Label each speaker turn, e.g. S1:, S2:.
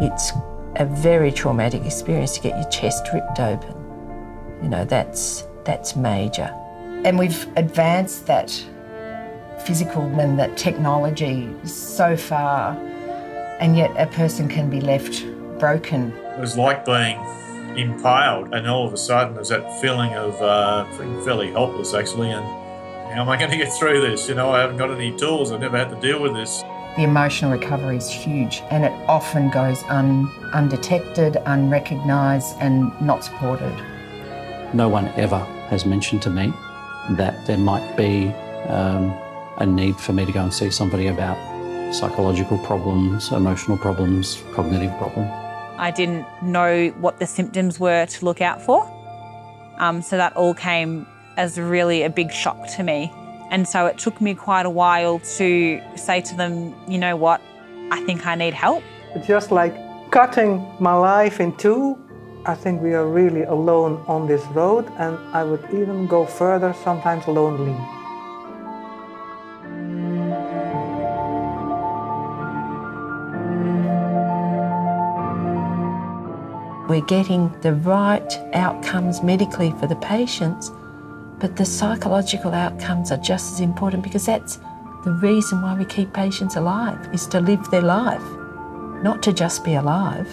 S1: It's a very traumatic experience to get your chest ripped open. You know, that's, that's major.
S2: And we've advanced that physical and that technology so far, and yet a person can be left broken.
S3: It was like being impaled, and all of a sudden there's that feeling of uh, feeling fairly helpless actually, and how am I going to get through this? You know, I haven't got any tools, I've never had to deal with this.
S2: The emotional recovery is huge and it often goes un, undetected, unrecognised, and not supported.
S4: No one ever has mentioned to me that there might be um, a need for me to go and see somebody about psychological problems, emotional problems, cognitive problems.
S5: I didn't know what the symptoms were to look out for. Um, so that all came as really a big shock to me. And so it took me quite a while to say to them, you know what, I think I need help.
S6: It's just like cutting my life in two. I think we are really alone on this road, and I would even go further, sometimes lonely.
S1: We're getting the right outcomes medically for the patients, but the psychological outcomes are just as important because that's the reason why we keep patients alive, is to live their life, not to just be alive.